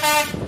Bye.